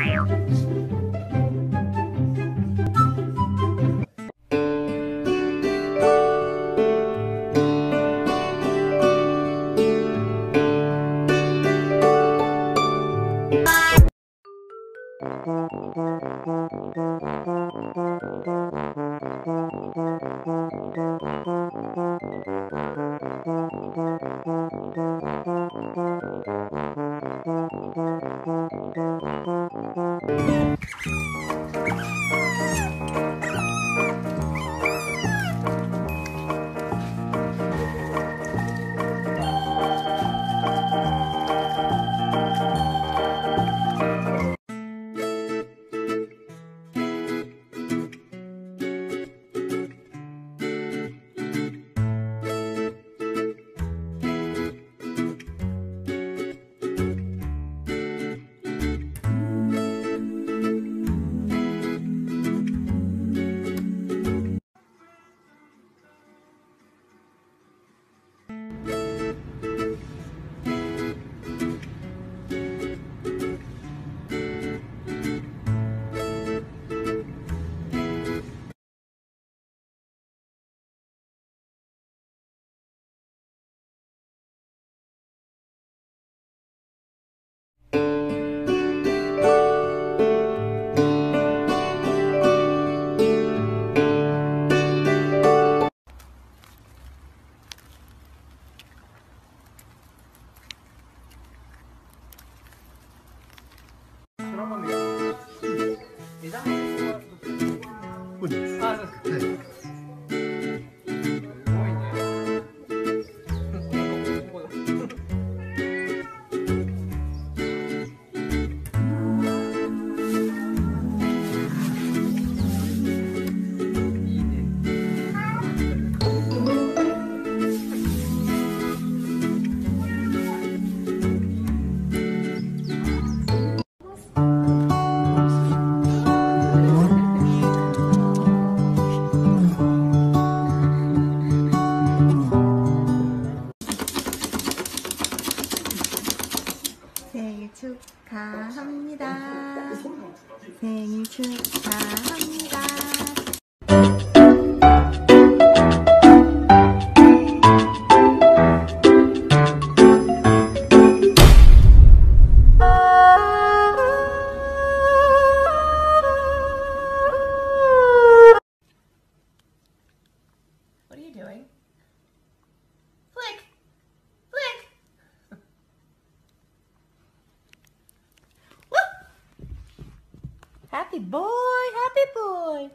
그 不能。啊，对。What are you doing? Flick! Flick! Woo! Happy boy, happy boy.